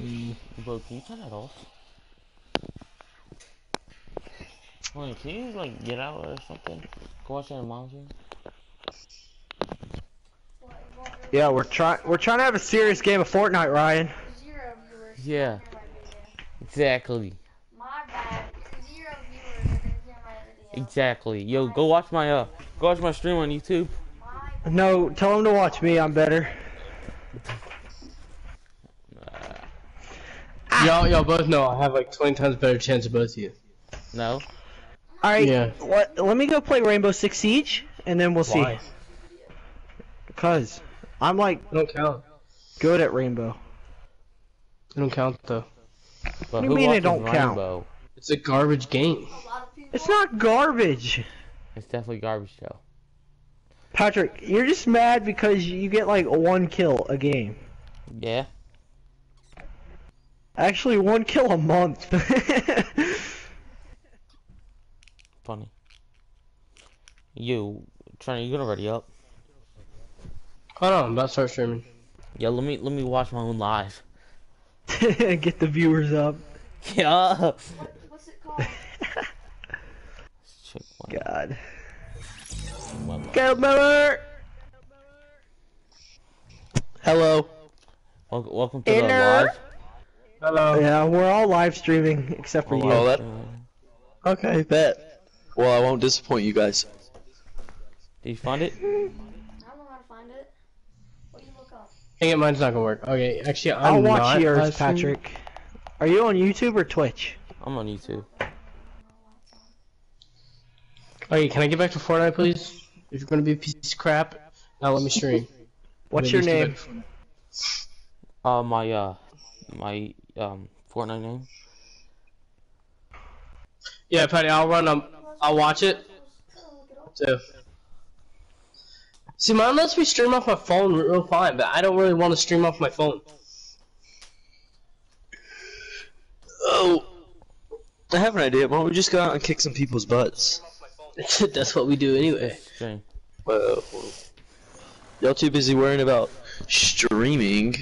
Mm, Bro, can you turn that off? Wait, can you like get out or something? Go watch that monitor. Yeah, we're trying we're trying to have a serious game of Fortnite, Ryan. Zero viewers. Yeah. Hear my video. Exactly. My bad. Zero viewers are gonna hear my video. Exactly. Yo, go watch my uh, go watch my stream on YouTube. No, tell him to watch me. I'm better. Y'all, y'all both know I have like 20 times better chance of both of you. No. All right. Yeah. What? Let me go play Rainbow Six Siege, and then we'll Why? see. Cause I'm like I don't count. good at Rainbow. I don't count though. But do you mean it don't count? It's a garbage game. a lot of people. It's not garbage. It's definitely garbage though. Patrick, you're just mad because you get like one kill a game. Yeah. Actually, one kill a month. Funny. You, trying you gonna ready up? Hold on, I'm about to start streaming. Yeah, let me let me watch my own live. get the viewers up. Yeah. What, what's it called? Check one. God. one. Caleb Miller. Hello. Welcome, welcome to the live. Hello. Yeah, we're all live streaming except for you. live Oh, that- stream. Okay, bet. Well, I won't disappoint you guys. Did you find it? I don't know how to find it. What do you look up? Dang it, mine's not gonna work. Okay, actually, I'm not. I'll watch not yours, live streaming. Patrick. Are you on YouTube or Twitch? I'm on YouTube. Okay, can I get back to Fortnite, please? If you're gonna be a piece of crap, now let me stream. What's your name? get Uh, my uh, my um, Fortnite name. Yeah, Patty, I'll run. Um, I'll watch it. too. See, mine lets me stream off my phone real fine, but I don't really want to stream off my phone. Oh, I have an idea. Why don't we just go out and kick some people's butts? That's what we do anyway. Stream. Well, y'all too busy worrying about streaming.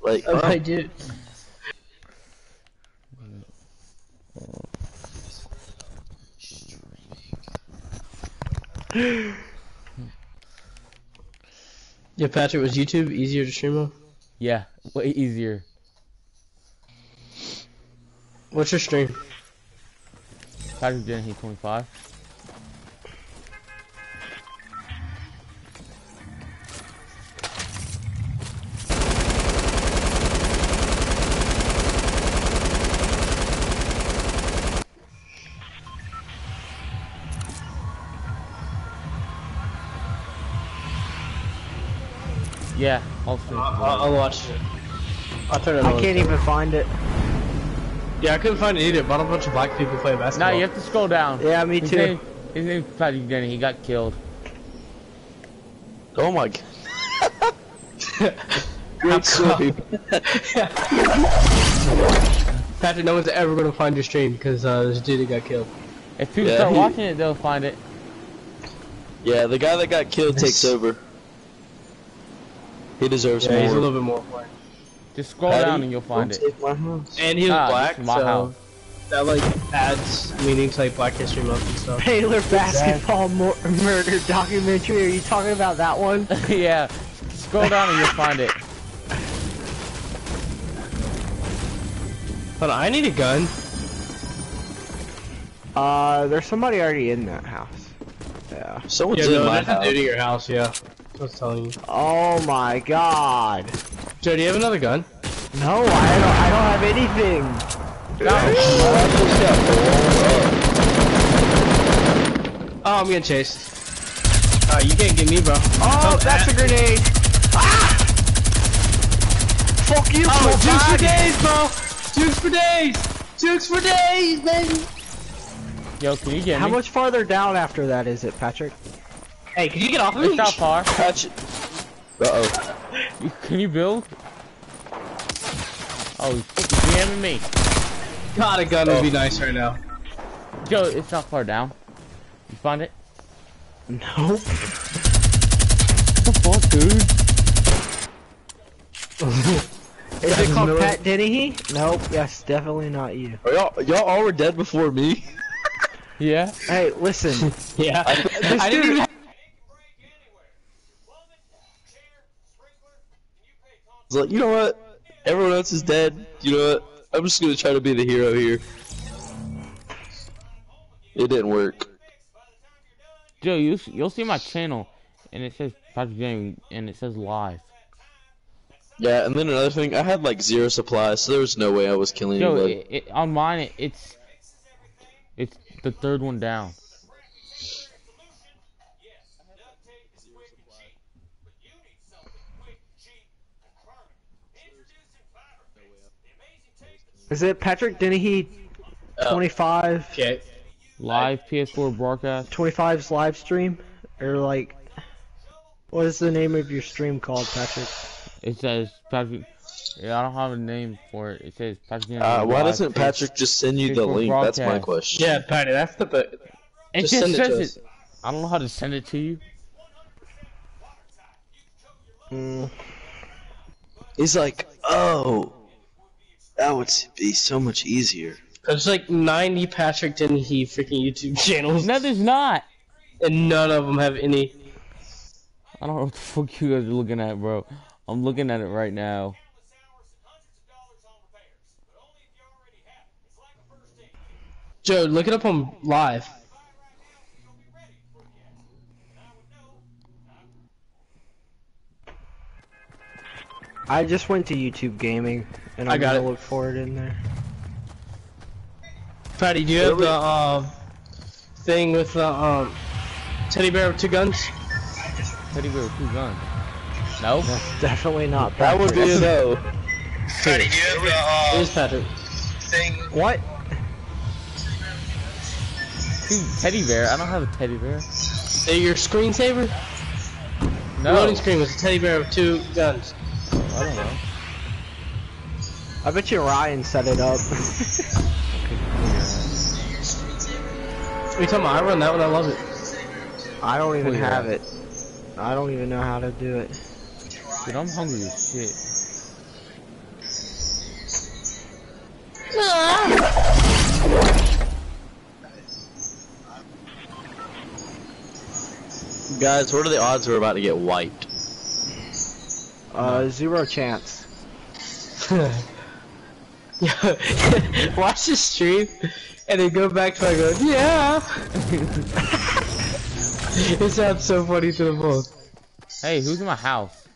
Like, Oh, I do. Yeah, Patrick, was YouTube easier to stream on? Yeah, way easier. What's your stream? Patrick Dennehy 25. I'll. I'll, I'll watch it. I'll turn it I on. can't even find it. Yeah, I couldn't find it either, but a bunch of black people playing Now basketball. you have to scroll down. Yeah, me His too. name, his name's Patrick Dennehy. He got killed. oh my god. Great sweep. Patrick, no one's ever gonna find your stream because uh, this dude that got killed. If people Yeah, start he- watching it, they'll find it. Yeah, the guy that got killed takes over. He deserves Yeah, he's a little bit more important. Just scroll Patty, down and you'll find it. my house. And he was Ah, black, my so house. that like adds meaning to like Black History Month and stuff. Baylor basketball mur- murder documentary. Are you talking about that one? yeah, scroll down and you'll find it. But I need a gun. Uh, there's somebody already in that house. Yeah. Someone's Yeah, in no, my there's a house. dude in your house. Yeah, I was telling you. Oh my god. Joe, do you have another gun? No, I don't. I don't have anything. Oh, I'm getting chased. Alright, you can't get me, bro. Oh, Come that's at- a grenade. Ah! Fuck you, Oh, full jukes for days, bro. Jukes for days. Jukes for days, baby. Yo, can you get How me? much farther down after that is it, Patrick? Hey, can you get off of me? It's not far. Catch it. Uh oh. You- Can you build? Oh, he's jamming me. God, a gun would be Oh. nice right now. Yo, it's not far down. You find it? Nope. What the fuck, dude? Is Guys, it called no- Pat Dennehy? Nope, yes, definitely not you. Y'all y'all all were dead before me? Yeah. Hey, listen, Yeah. this I didn't dude, It's like, you know what? Everyone else is dead. You know what? I'm just gonna try to be the hero here. It didn't work. Joe, you you'll see my channel, and it says Patrick Jamie, and it says live. Yeah, and then another thing, I had like zero supplies, so there was no way I was killing Joe, anybody. it, it, on mine, it, it's it's the third one down. Is it Patrick Dennehy? Oh. 25, Okay. Live PS4 broadcast. 25's live stream, or like, what is the name of your stream called, Patrick? It says Patrick. Yeah, I don't have a name for it. It says Patrick Jamie. Uh, why doesn't Patrick just send you the Facebook link? That's my question. Yeah, Patty, that's the. But It just just, send it to says us. it. I don't know how to send it to you. Mm, He's like, oh, that would be so much easier. there's like 90 Patrick Dennehy freaking YouTube channels, No, there's not. and none of them have any. I don't know what the fuck you guys are looking at, bro. I'm looking at it right now. Joe, look it up on live. I just went to YouTube Gaming, and I I'm got gonna it. look for it in there. Patty, do you have the um thing with the um teddy bear with two guns? Teddy bear with two guns. No. That's definitely not That would Patrick. be a no. It is Patrick. What? Two teddy bear. I don't have a teddy bear. Is that your screensaver? No. Loading screen was a teddy bear with two guns. I don't know. I bet you Ryan set it up. What are you talking about? I run that one. I love it. I don't even Oh, yeah. have it. I don't even know how to do it. Dude, I'm hungry as shit. Guys, what are the odds we're about to get wiped? Uh, zero chance. Yeah. Watch the stream, and then go back to my go. Yeah. it sounds so funny to the both. Hey, who's in my house?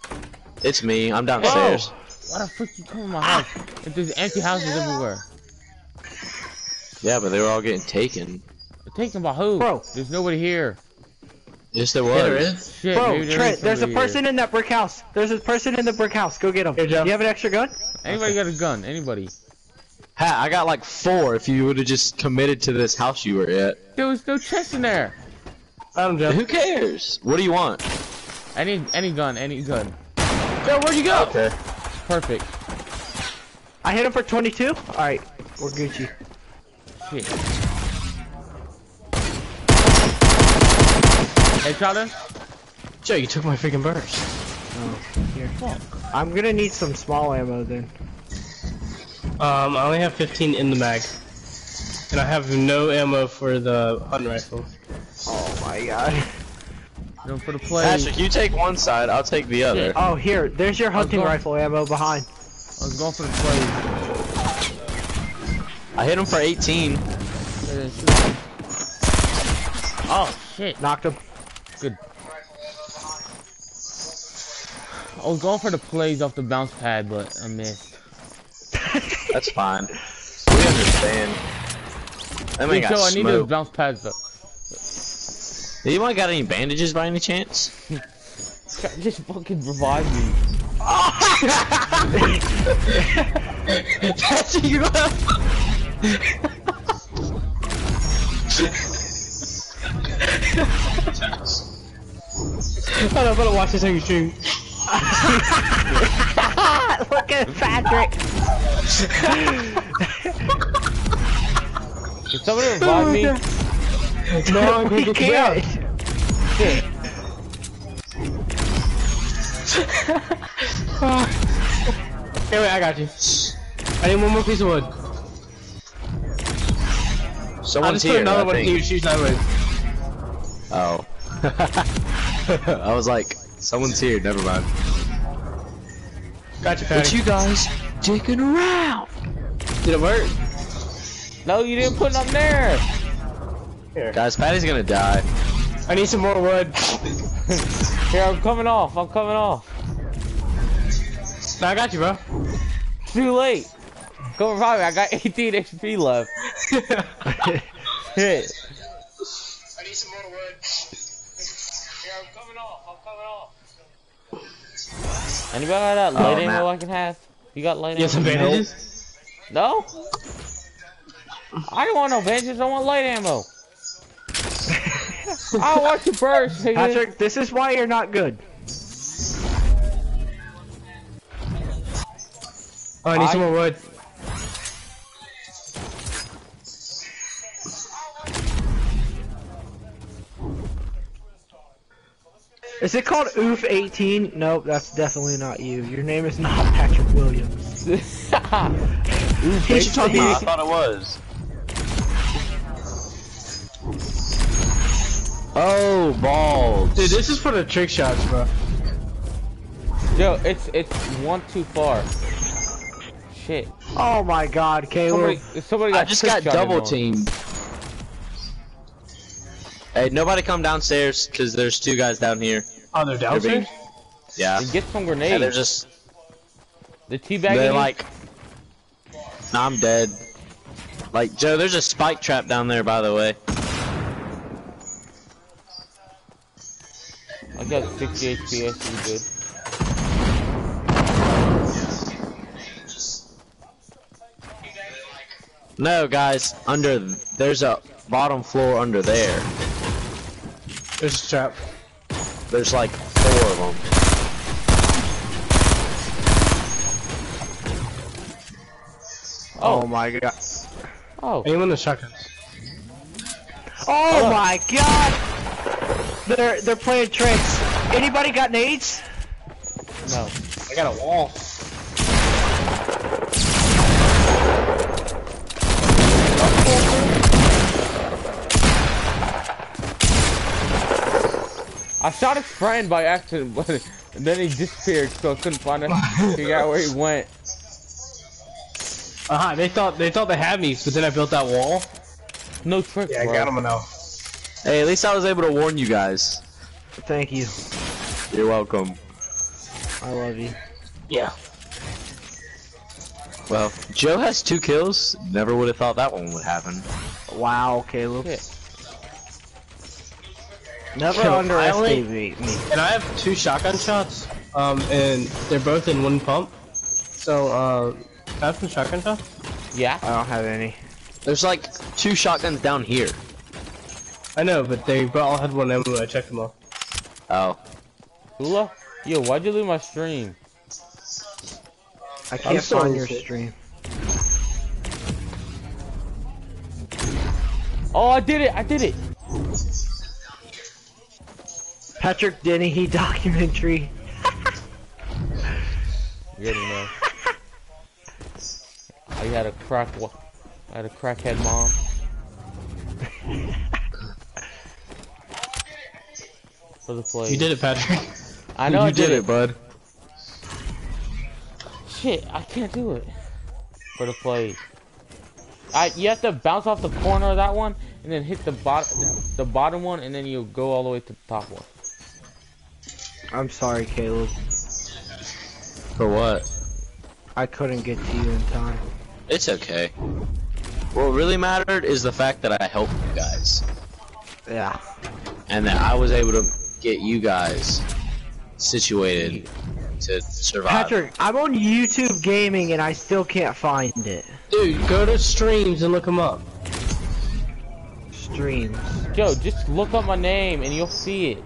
It's me. I'm downstairs. Why the fuck you come in my house? If there's empty houses everywhere. Yeah, but they were all getting taken. Taken by who? Bro. There's nobody here. Yes, there was. Yeah, there is. Shit, Bro, maybe there Trent, is there's a somebody person in that brick house. There's a person in the brick house. Go get him. Here, Jeff. you have an extra gun? Here. Anybody got a gun? Anybody? Ha, I got like four if you would have just committed to this house you were at. There was no chest in there. Adam Jeff. Who cares? What do you want? Any any gun, any gun. Yo, where'd you go? Okay. Perfect. I hit him for 22. All right, we're Gucci. Shit. Headshot him? Joe, you took my freaking burst. Oh, here. I'm gonna need some small ammo then. Um, I only have 15 in the mag, and I have no ammo for the hunting rifle. Oh my god. Going for the play. Patrick, you take one side, I'll take the other. Oh, here. There's your hunting going- rifle ammo behind. I was going for the play. I hit him for 18. Oh shit. Knocked him. Good. I was going for the plays off the bounce pad, but I missed. That's fine. We understand. That man Hey, got Joe, I need those bounce pads though. Anyone got any bandages by any chance? Just fucking revive me. Patrick, you Hold on, I'm gonna watch this on your stream. Look at Patrick. Can somebody revive me? No, I'm we gonna get can't. Shit. Okay, wait, I got you. I need one more piece of wood. Someone's I Someone's just put another I one think. here. Choose that way. Oh. I was like, someone's here. Never mind. Got you, But Patty. you guys dicking around. Did it work? No, you didn't put them there. Here. Guys, Patty's gonna die. I need some more wood. Here, I'm coming off. I'm coming off. No, I got you, bro. Too late. Go revive me. I got 18 HP left. Shit. Anybody got that light Oh, ammo Matt. I can have? You got light You have some ammo? bandages? No? I don't want no bandages. I want light ammo. I want to burst, nigga. Patrick, this is why you're not good. Oh, I need some more wood. Is it called Oof 18? Nope, that's definitely not you. Your name is not Patrick Williams. He's talking. I thought it was. Oh, balls. Dude, this is for the trick shots, bro. Yo, it's it's one too far. Shit. Oh my God, Somebody, Caleb. somebody got I just got double on. teamed. Hey, nobody come downstairs, because there's two guys down here. Oh, they're downstairs? Yeah. And get some And grenades. they're just, the teabagging. they're like, nah, I'm dead. Like, Joe, there's a spike trap down there, by the way. I got 60 HP. I should be good. No, guys, under, there's a bottom floor under there. There's a trap. There's like four of them. Oh. oh my God. Oh, Anyone the shotguns? Oh my God. They're they're playing tricks. Anybody got nades? no. I got a wall. I shot his friend by accident, but and then he disappeared, so I couldn't find him. Figure out where he went. Uh huh. They thought they thought they had me, but then I built that wall. No trick, Yeah, I bro. got him now. Hey, at least I was able to warn you guys. Thank you. You're welcome. I love you. Yeah. Well, Joe has two kills. Never would have thought that one would happen. Wow, Caleb. Shit. Never Yo, underestimate me. And I have two shotgun shots. Um, and they're both in one pump. So, uh, can I have some shotgun shots? Yeah. I don't have any. There's like two shotguns down here. I know, but they all had one ammo. I checked them all. Oh. Hula? Yo, why'd you leave my stream? I can't still find your this. stream. Oh, I did it! I did it! Patrick Dennehy documentary. Good enough. I had a crack. I had a crackhead mom. For the play. You did it, Patrick. I know you I did, it. bud. Shit, I can't do it. For the play. I you have to bounce off the corner of that one and then hit the bottom the bottom one and then you go all the way to the top one. I'm sorry, Caleb. For what? I couldn't get to you in time. It's okay. What really mattered is the fact that I helped you guys. Yeah. And that I was able to get you guys situated to survive. Patrick, I'm on YouTube gaming and I still can't find it. Dude, go to streams and look them up. Streams. Joe, just look up my name and you'll see it.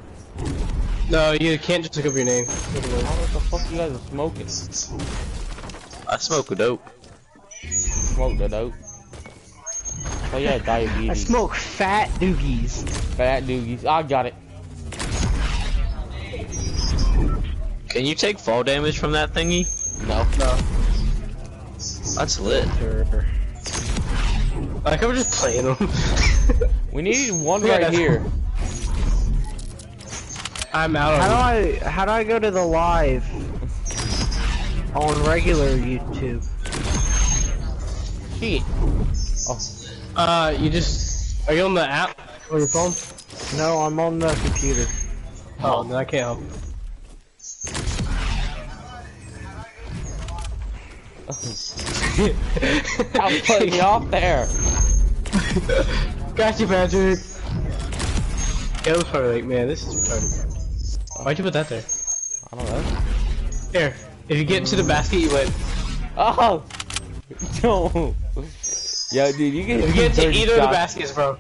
No, you can't just look up your name. I what the fuck you guys are smoking. I smoke a dope. Smoke the dope. Oh yeah, I smoke fat doogies. Fat doogies. I got it. Can you take fall damage from that thingy? No. No. That's lit. Like I was just playing them. We need one right that's- here. I'm out How do I how do I go to the live on regular YouTube? Shit. Uh, you just are you on the app on your phone? No, I'm on the computer. Oh, no, I can't help. I'm putting you off there. Got you, Patrick. It was probably like, man, this is retarded. Why'd you put that there? I don't know. Here, if you get into the basket, you win. Oh! No! Yo, dude, you get If you get into 30 either of the baskets, bro,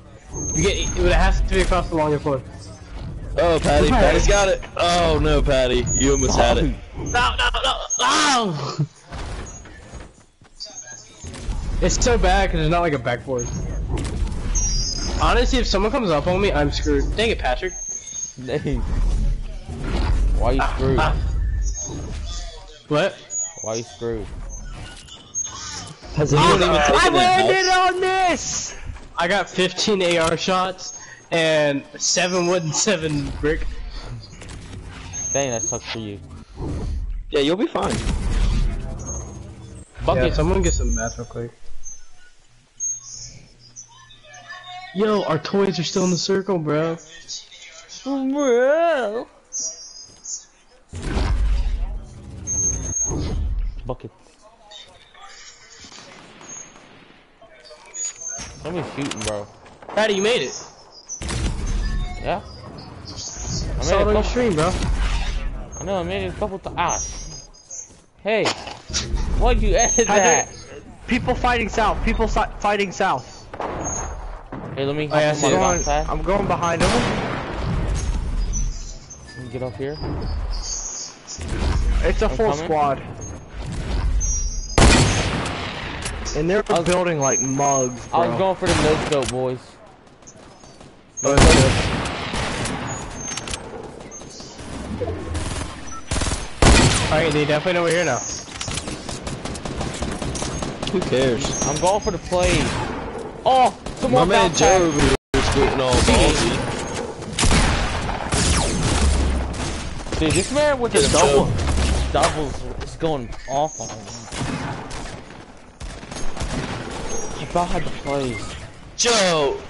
you get it has to be across the longer floor. Oh, Patty, Patty's got it. Oh no, Patty, you almost had it. No, no, no! Oh! It's so bad because it's not like a backboard. Honestly, if someone comes up on me, I'm screwed. Dang it, Patrick. Dang. Why you screwed? What? Why you screwed? Has anyone even I landed on this. I got 15 AR shots and 7 wood and 7 brick. Dang, that sucks for you. Yeah, you'll be fine. Yeah, Bucket. someone get some math real quick. Yo, our toys are still in the circle, bro. Bro. Bucket. Somebody's shooting, bro. Patty, you made it. Yeah? I Saw made it it a on your stream, bro. I know, I made it a couple times. Ah. Hey, why'd you edit that? People fighting south. People si fighting south. Hey, let me Oh, yeah, I hop see on it. my Going, bounce pad. I'm going behind them. Get up here. It's a I'm full coming. squad. And they're I was- building like mugs, bro. I was going for the no scope, boys. No scope. Alright, they definitely know we're here now. Who cares? I'm going for the play. Oh, come My on, man bounce Joe pad. over here is getting all ballsy. Dude, this man with the Get him, double doubles is going off on him. I about had the plays. Joe!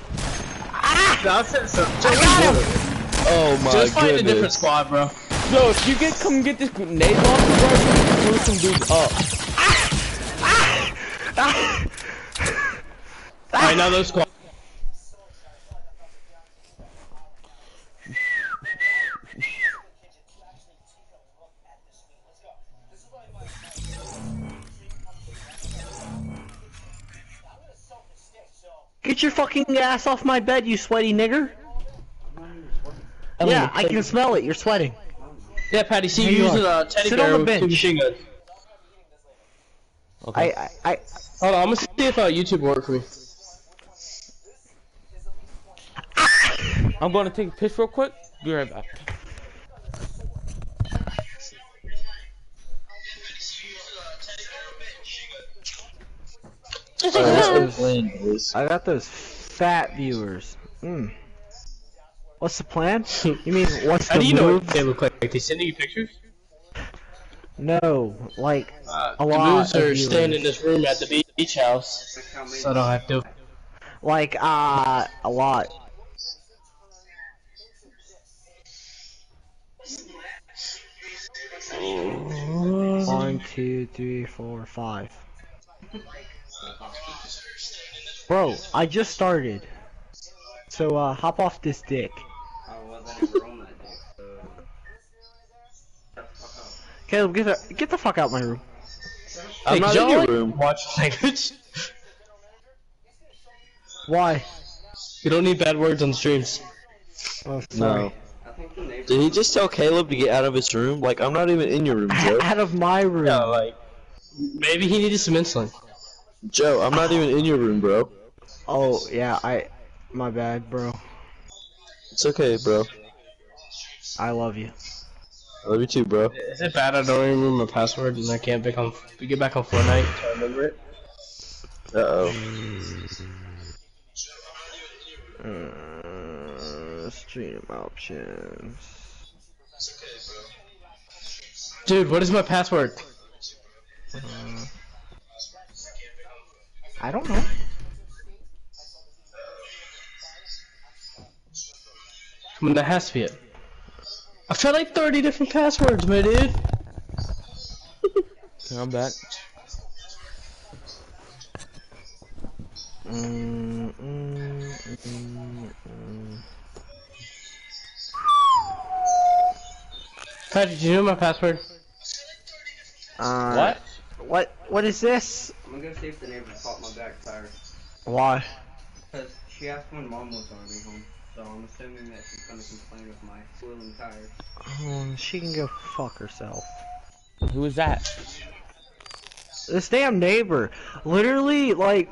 Ah! That's it, so. Oh my Just find a different squad, bro. Yo, if you get come get this grenade launcher, bro, you can screw some dudes up. Ah! Ah! Alright, now those squad. Get your fucking ass off my bed, you sweaty nigger. Yeah, I can smell it. You're sweating. Yeah, Patty, see you you using a teddy Sit on the with bench. machine guns. Okay. I, I, I, Hold on, I'm gonna see if uh, YouTube will work for me. I'm going to take a piss real quick. Be right back. I got those fat viewers. Mm. What's the plan? You mean what's How the do you know move? what they look like? Like they sending you pictures? No, like Uh, A the lot moves are viewers. staying in this room at the beach house, so I don't have to. like uh a lot. One, two, three, four, five. Bro, I just started. So uh hop off this dick. Caleb, get the get the fuck out of my room. I'm Hey, not in your room. Watch language. Why? You don't need bad words on streams. Oh, sorry. No. Did he just tell Caleb to get out of his room? Like, I'm not even in your room, Joe. Out of my room. Yeah, like maybe he needed some insulin. Joe, I'm not even in your room, bro. Oh yeah, I. My bad, bro. It's okay, bro. I love you. I love you too, bro. Is it bad I don't remember my password and I can't back on get back on Fortnite to remember it? Uh oh. Uh, stream options. Dude, what is my password? I don't know. I mean, that has to be it. I've tried like 30 different passwords, my dude. Okay, I'm back. Mm, mm, mm. Patrick, do you know my password? Uh, What? What? What is this? I'm gonna see if the neighbor caught my back tire. Why? Because she asked when mom was on me home. So I'm assuming that she's gonna complain of my squealing tires. Oh, she can go fuck herself. Who is that? This damn neighbor, literally, like,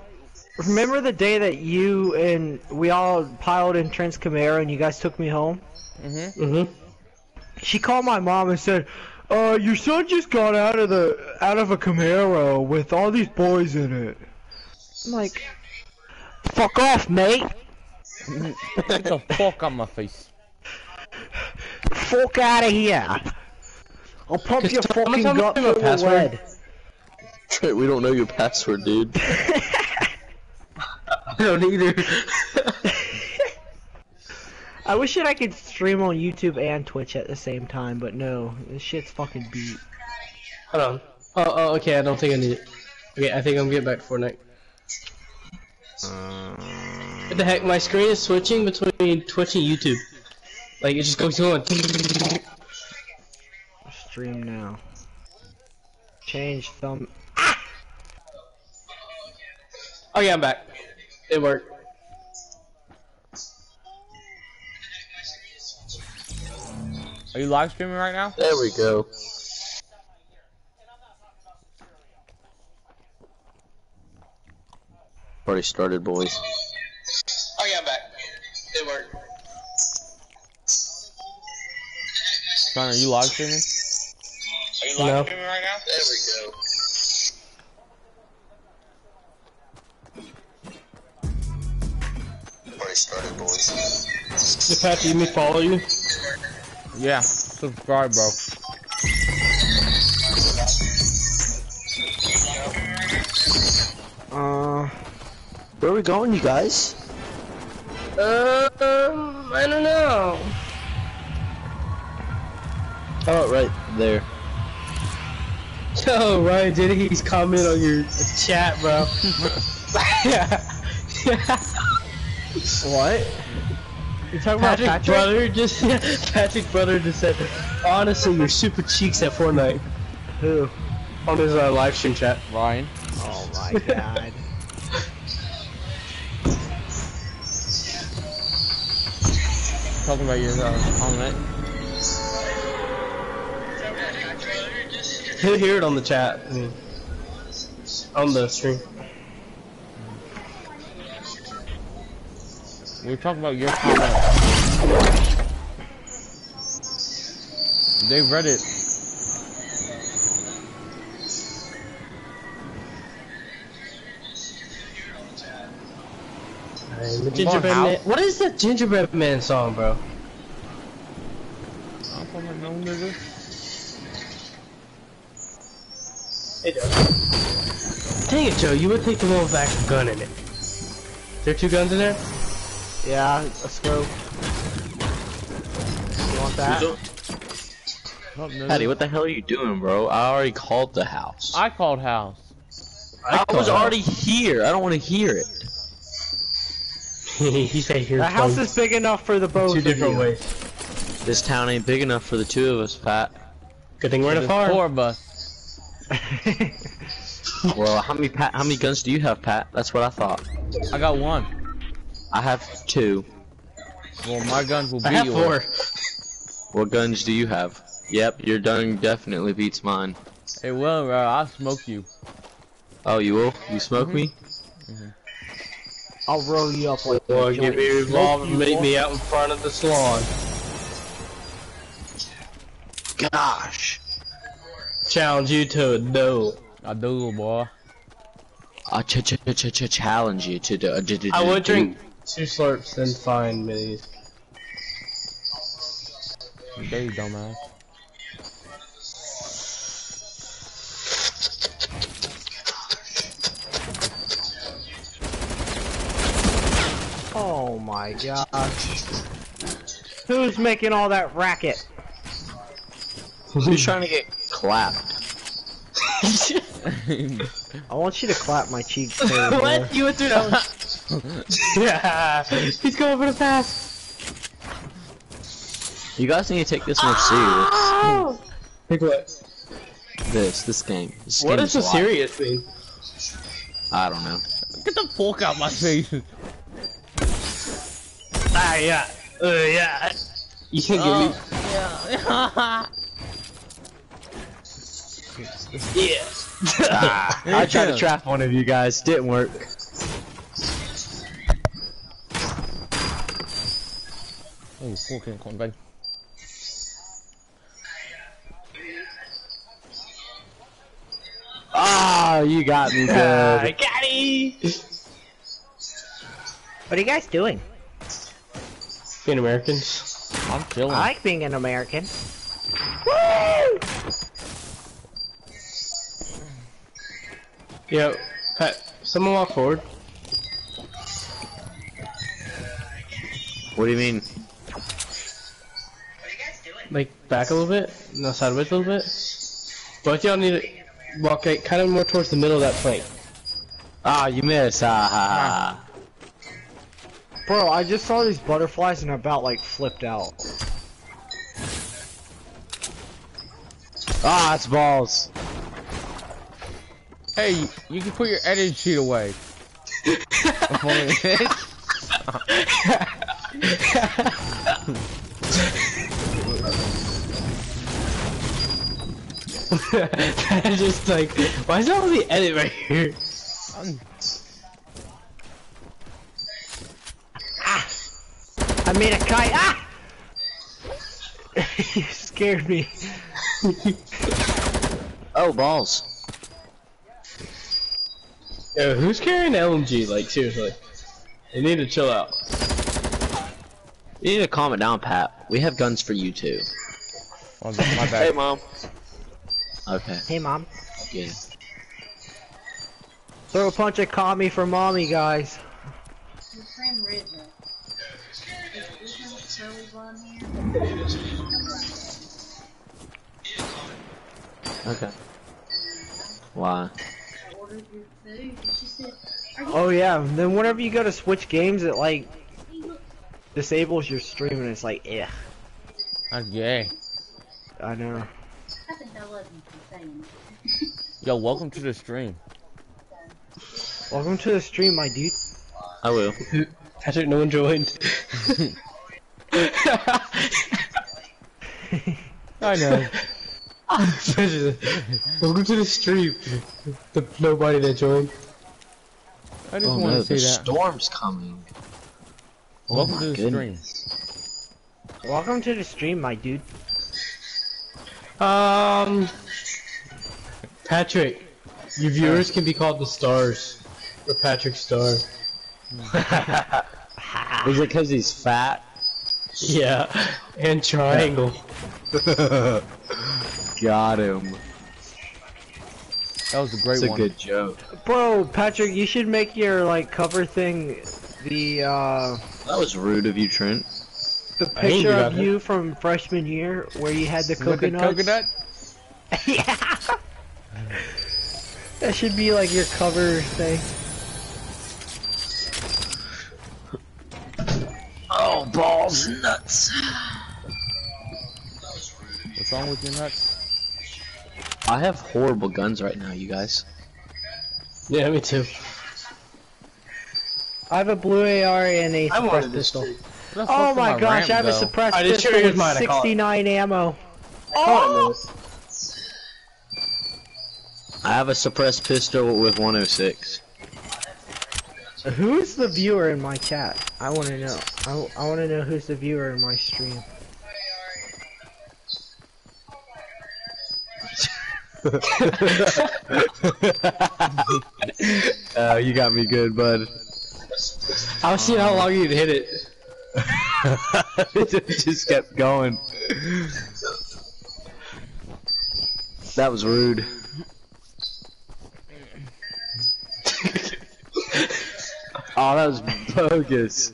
remember the day that you and we all piled in Trent's Camaro and you guys took me home? Mm-hmm. Mm-hmm. She called my mom and said, "Uh, your son just got out of the out of a Camaro with all these boys in it." I'm like, "Fuck off, mate! Get the fuck out my face. Fuck out of here! I'll pump your fucking gut about full of password. lead." Trent, we don't know your password, dude. I don't either. I wish that I could stream on YouTube and Twitch at the same time, but no, this shit's fucking beat. Hold on. Oh, oh, okay, I don't think I need it. Okay, I think I'm getting back to Fortnite. What the heck? My screen is switching between Twitch and YouTube. Like, it just goes on. Stream now. Change thumb. Oh yeah, I'm back. It worked. Are you live streaming right now? There we go. Already started, boys. Oh yeah, I'm back. It worked. Son, are you live streaming? Are you live streaming right now? There we go. Already started, boys. Did Pat, you me follow you? Yeah. Subscribe, bro. Uh, Where are we going, you guys? Um, I don't know. Oh, right there. Yo, Ryan did he's comment on your chat, bro. yeah. what? You talking about Patrick, Patrick? brother just Patrick brother just said, honestly, you're super cheeks at Fortnite Who? on his uh, live stream chat. Ryan. Oh my god. Talking about your uh, comment. He'll hear it on the chat. I mean, on the stream. We were talking about your comment. They read it. The gingerbread out. man. What is that gingerbread man song, bro? I'm from a nigga. Hey, Joe. Dang it, Joe. You would take the one with actual gun in it. Is there are two guns in there? Yeah, a scope. You want that? Oh, what, nigga? Patty, what the hell are you doing, bro? I already called the house. I called house. I, was called already here. I don't want to hear it. he said here. The house is big enough for the both two of different ways. This town ain't big enough for the two of us, Pat. Good thing we're in a farm. four of us. Well, how many Pat? How many guns do you have, Pat? That's what I thought. I got one. I have two. Well, my guns will I be have yours. four. What guns do you have? Yep, your dung definitely beats mine. It will, bro. I'll smoke you. Oh, you will? You smoke me? I'll roll you up like Well, a give joint. me a revolver and you, meet me out in front of the salon. Gosh. Challenge you to a duel. A duel, boy. I ch ch ch ch challenge you to do. Uh, do- do- I do- would drink two slurps and find minis. There you dumbass. Oh my gosh. Who's making all that racket? Who's trying to get clapped? I want you to clap my cheeks. there, what? You went through that yeah, he's going for the pass. You guys need to take this more serious. Pick what? This, this game. This What game does so serious mean? I don't know. Get the fork out my face. Ah, yeah. Uh, yeah. You can't Oh, give yeah. me. Yeah. Ah, I tried to trap one of you guys. Didn't work. oh, fork ain't coming back. Ah, you got me Ah, good. got it. What are you guys doing? Being American. I'm killing. I like being an American. Woo! Yo, Pat, someone walk forward. What do you mean? What are you guys doing? Like, back a little bit? No, sideways a little bit? Both y'all need to walk like, kind of more towards the middle of that plank. Ah, you missed. Ah, ha, ha. Bro, I just saw these butterflies and about like flipped out. Ah, it's balls. Hey, you- you can put your edit sheet away. If only this. I just like, why is all the edit right here? I'm- I made a kite. Ah! you scared me. Oh, balls. Yo, who's carrying the LMG? Like, seriously. You need to chill out. You need to calm it down, Pat. We have guns for you too. Oh, my bad. mom. Okay. Hey, mom. Yeah. Throw a punch at Kami for mommy, guys. Are you Oh yeah. Then whenever you go to switch games, it like disables your stream, and it's like, yeah. I'm gay. I know. I think I love you for saying it. Yo, welcome to the stream. Welcome to the stream, my dude. I will. Patrick, no one joined. I know. Welcome to the stream. The nobody that joined. I just Oh want no, to say the that. storm's coming. Oh welcome to the goodness. Welcome to the stream, my dude. Um, Patrick, your viewers can be called the stars, or Patrick Star. Is it because he's fat? Yeah, and triangle. Got him. That was a great one. It's a one. good joke. Bro, Patrick, you should make your like cover thing the uh That was rude of you, Trent. the picture of nothing. you from freshman year where you had the the coconut. coconut? yeah. That should be like your cover thing. Balls nuts. What's wrong with your nuts? I have horrible guns right now, you guys. Yeah, me too. I have a blue AR and a wanted suppressed pistol. stream. What the Oh my gosh, ramp, I have a though? suppressed I pistol share with mine, I call it. 69 ammo. Oh! I have a suppressed pistol with 106. Who's the viewer in my chat? I want to know. I, I want to know who's the viewer in my stream. uh, you got me good, bud. I was seeing how long you'd hit it. it just kept going. That was rude. Oh, that was bogus.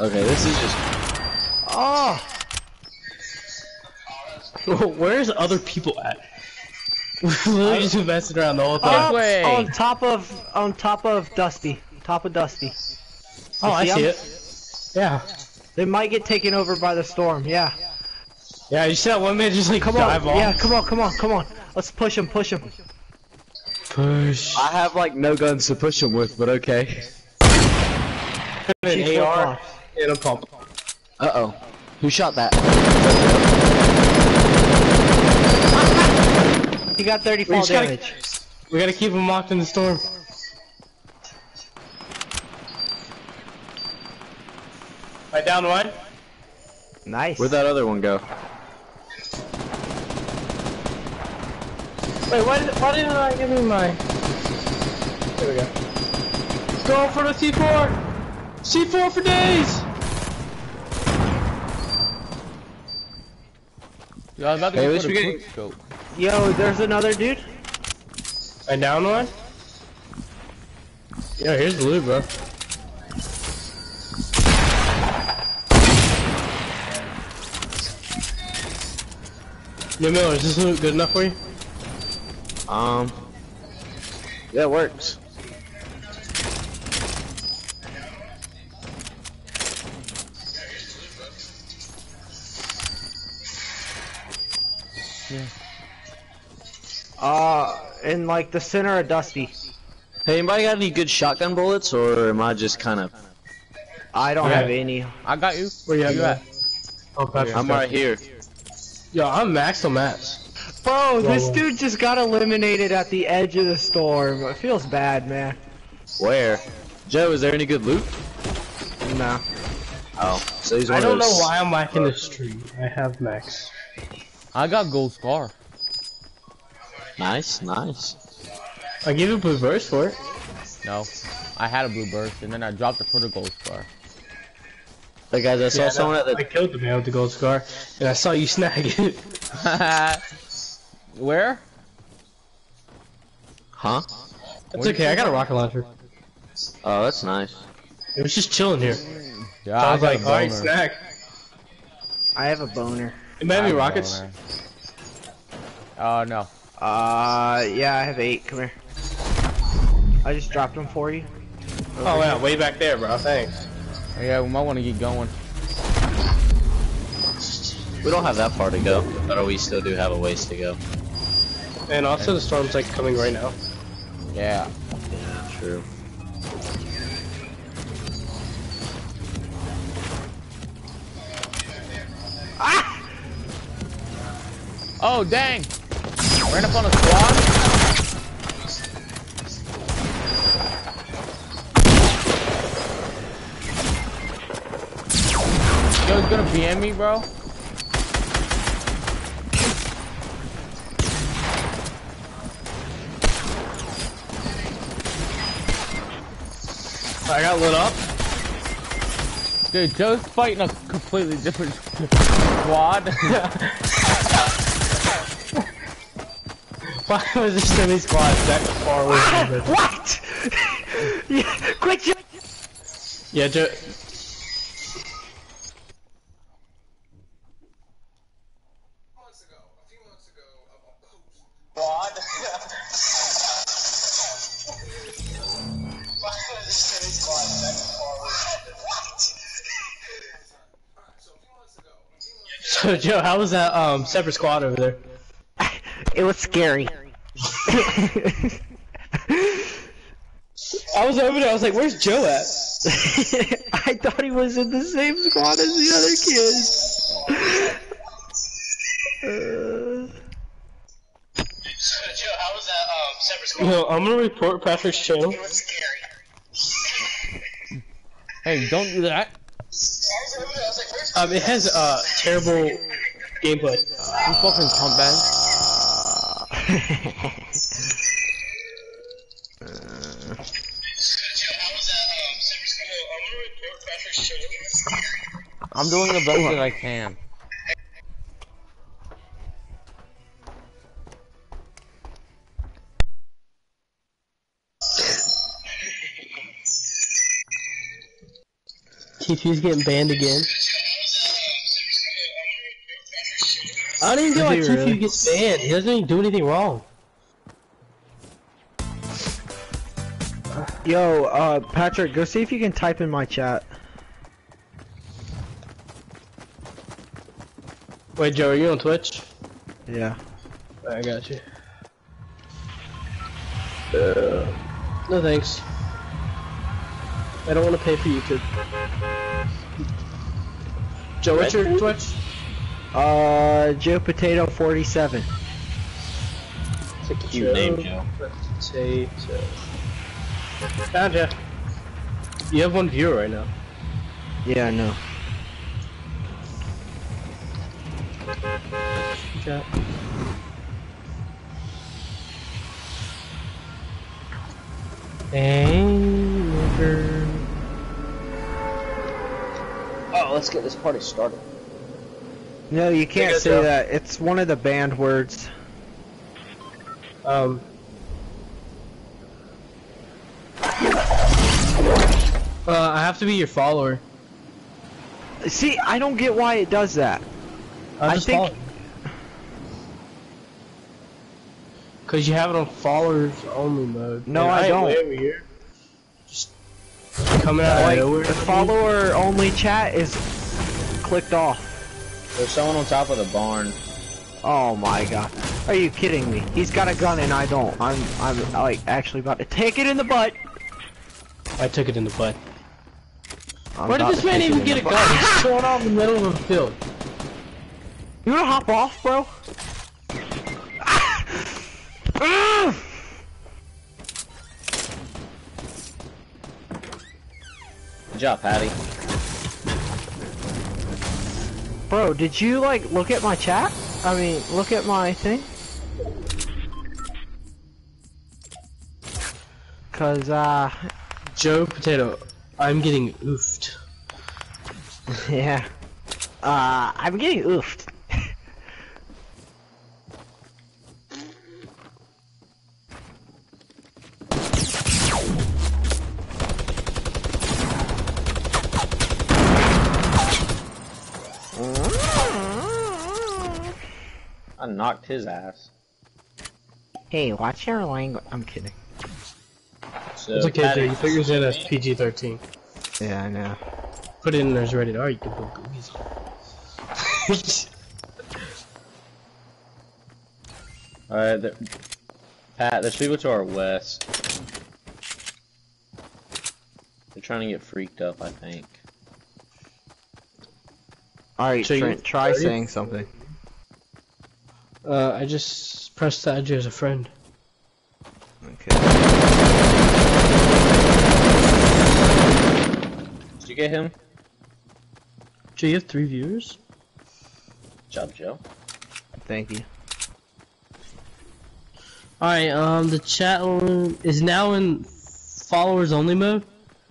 Okay, this is just Oh, Where's other people at? We're literally just messing around the whole time. way. on top of on top of Dusty, top of Dusty. oh, I see see him? it. Yeah. They might get taken over by the storm. Yeah. Yeah, you see that one man just like Come dive on. off? Yeah. Come on. Come on. Come on. Let's push him. Push him. Push. I have like no guns to push him with, but okay. An AR flip-flops. and a pump. Uh oh. Who shot that? He got 30 We fall gotta- damage. We gotta keep him locked in the storm. Right down one. Nice. Where'd that other one go? Wait, why did why didn't I give me my? There we go. Go for the C4. C4 for days. Yeah, I was about to Hey, go for the begin- scope. Yo, there's another dude. I down one. Yeah, here's the loot, bro. Yo, Miller, is this loot good enough for you? Um. Yeah, it works. Yeah. Uh, in like the center of Dusty. Hey, anybody got any good shotgun bullets, or am I just kind of? I don't Yeah. have any. I got you. Where you at? you Miller? at? Oh, I'm right here. Yo, I'm max on mats. Bro, this whoa. dude just got eliminated at the edge of the storm. It feels bad, man. Where? Joe, is there any good loot? Nah. Oh, so he's one I don't know those- why I'm whacking this tree. I have max. I got gold scar. Nice, nice. I gave you blue burst for it. No, I had a blue burst and then I dropped it for the gold scar. Hey guys, I saw Yeah, someone no, at I the. killed the man with the gold scar, and I saw you snag it. Where? Huh? It's okay, I got a rocket launcher. Oh, that's nice. It was just chilling here. Yeah, So I was got like, alright, snack. I have a boner. It might I be have a rockets. boner. Oh no. Uh, yeah, I have eight. Come here. I just dropped them for you. Oh yeah, way back there, bro. Thanks. Yeah, we might want to get going. We don't have that far to go, but we still do have a ways to go. And also the storm's like coming right now. Yeah. Yeah, true. Ah! Oh dang! Ran up on a squad. Gonna BM me, bro. I got lit up. Dude, Joe's fighting a completely different squad. Why was there so many squads that far away from each other? What? yeah, quick, Joe. Yeah, Joe. Joe, how was that um separate squad over there? It was scary. I was over there. I was like, "Where's Joe at?" I thought he was in the same squad as the other kids. Uh, Joe, how was that um Yo, I'm gonna report Patrick's channel. Hey, don't do that. Um, it has uh terrible gameplay. You fucking cuntbag. I'm doing the best that I can. TP's getting banned again. I don't even get why Is he TP really? gets banned. He doesn't even do anything wrong. Yo, uh, Patrick, go see if you can type in my chat. Wait, Joe, are you on Twitch? Yeah. I got you. Uh, no thanks. I don't want to pay for YouTube. Joe, what's your Twitch? Uh, Joe Potato 47. It's a cute name, Joe. Potato. Found ya. You have one viewer right now. Yeah, I know. Chat. Anger. Let's get this party started. No, you can't say go. that. It's one of the banned words. Um. Uh, I have to be your follower. See, I don't get why it does that. I I just think- Cause you have it on followers only mode. No, And I ain't don't. way over here. Just coming out Like, of nowhere. the follower only chat is clicked off. There's someone on top of the barn. Oh my god. Are you kidding me? He's got a gun and I don't. I'm, I'm like actually about to take it in the butt. I took it in the butt. I'm Where did this man even get a butt. gun? He's going out in the middle of a field. You wanna hop off, bro? Good job, Patty. Bro, did you like look at my chat? I mean, look at my thing. Cause uh, Joe Potato, I'm getting oofed. yeah. Uh, I'm getting oofed. I knocked his ass. Hey, watch your language. I'm kidding. So, It's okay, Joe. Patty- You put yours in as PG-13. Yeah, I know. Put it in as rated R. You can put googies. Alright, there- Pat, there's people to our west. They're trying to get freaked up, I think. Alright, So Trent, try saying something. Uh, I just pressed that add you as a friend. Okay. Did you get him? Joe, you have three viewers? Good job, Joe. Thank you. Alright, um, the chat is now in followers only mode.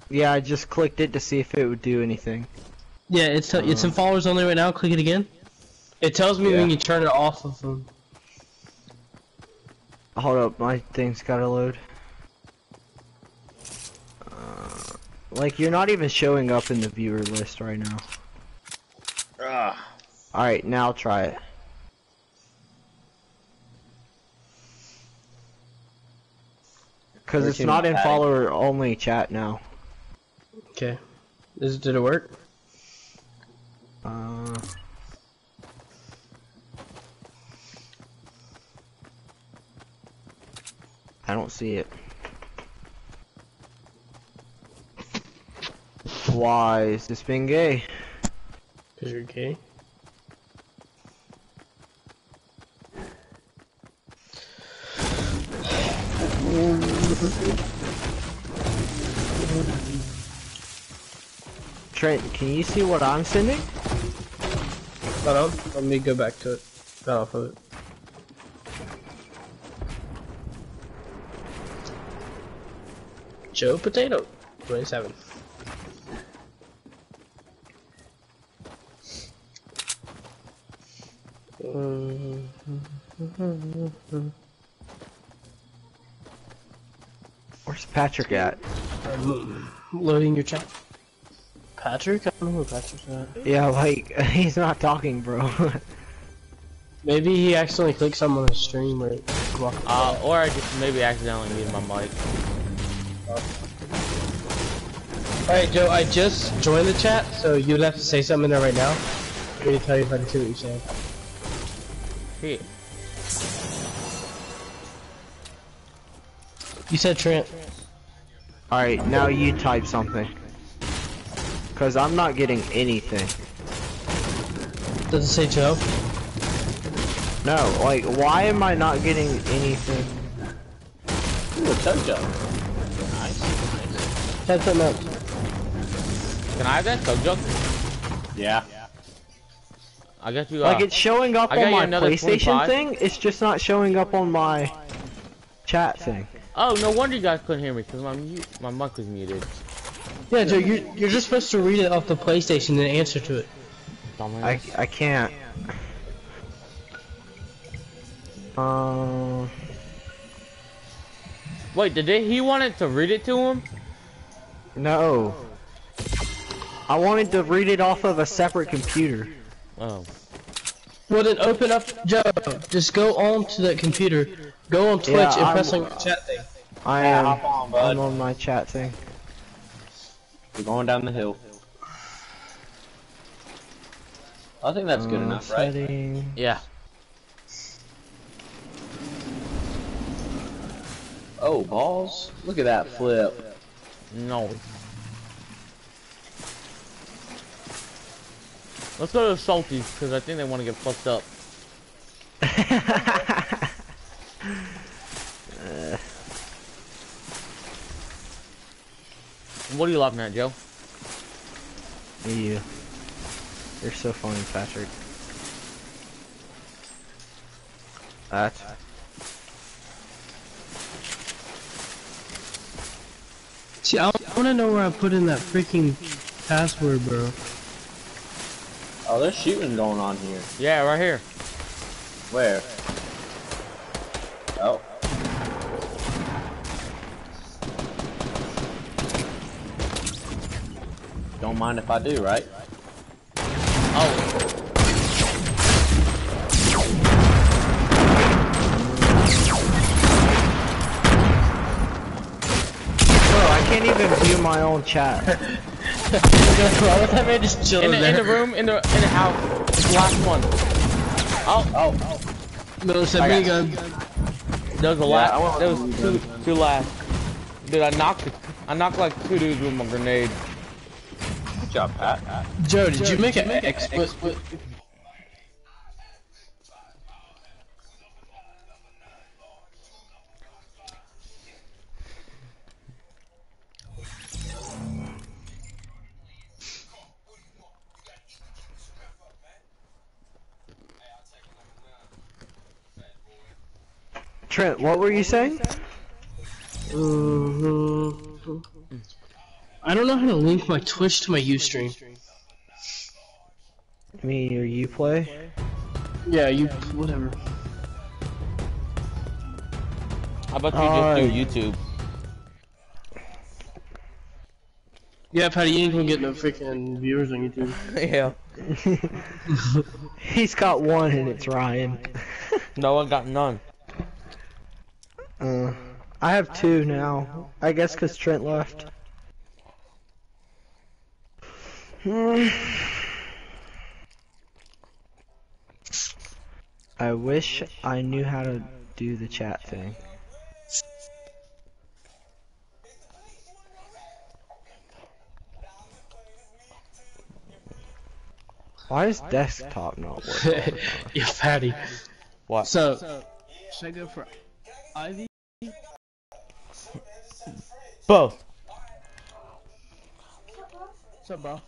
Yeah, I just clicked it to see if it would do anything. Yeah, it's it's in followers only right now. Click it again. It tells me Yeah. when you turn it off of them. Hold up, my thing's gotta load. Uh, like, you're not even showing up in the viewer list right now. Ah. Alright, now try it. Cause it's not in follower only chat now. Okay. Is did it work? Uh, I don't see it. Why is this being gay? Cause you're gay. Trent, can you see what I'm sending? Hold on, let me go back to it. Got off of it. Joe Potato, 27. Where's Patrick at? Um, loading your chat. Patrick? I don't know who Patrick's at. Yeah, like he's not talking, bro. Maybe he accidentally clicked something on the stream or Uh, or I just maybe accidentally muted my mic. Alright, Joe, I just joined the chat, so you'd have to say something in there right now. I'm going to tell you if I can see what you're saying. Shit. You said Trent. Alright, now you type something. Cause I'm not getting anything. Does it say Joe? No, like, why am I not getting anything? Ooh, a toad jump. Nice. nice. Type something else. Can I have that? Coke jug? Yeah. I guess you. Uh, Like, it's showing up I on my PlayStation 25. thing, it's just not showing up on my chat thing. Oh, no wonder you guys couldn't hear me because my mute, my mic was muted. Yeah, Joe, you're, you're just supposed to read it off the PlayStation and answer to it. I, I can't. Um, Wait, did they, he wanted to read it to him? No. I wanted to read it off of a separate computer. Oh. Well, then open up, Joe. Just go on to the computer, go on Twitch Yeah, and I'm- press on your chat thing. I am, hop on. I'm on my chat thing. We're going down the hill. I think that's good Uh, enough, right? setting. Yeah. Oh, balls. Look at that flip. No. Let's go to the Salties because I think they want to get fucked up. What are you laughing at, Joe? you. You're so funny, Patrick. That's See, I, I want to know where I put in that freaking password, bro. Oh, there's shooting going on here. Yeah, right here. Where? Oh. Don't mind if I do, right? Even view my own chat. Why would that man just chill In the, in the room, in the in the house. Last one. Oh, Oh, oh. No, it's a I got- gun. there was a Yeah, last. want There was of two, two last. Dude, I knocked. I knocked like two dudes with my grenade. good job, Pat. Joe, did you make an explicit? Trent, what were you saying? Mhm. I don't know how to link my Twitch to my Ustream. Me or you play? Yeah, you whatever. How about you Alright. just do YouTube? Yeah, Patty, you ain't gonna get no freaking viewers on YouTube. yeah. He's got one and it's Ryan. No one got none. I have two now. I guess cause Trent left. I wish I knew how to do the chat thing. Why is desktop not working? yeah, Patty. What? So, should I go for Ivy? Bo, What's up, bro?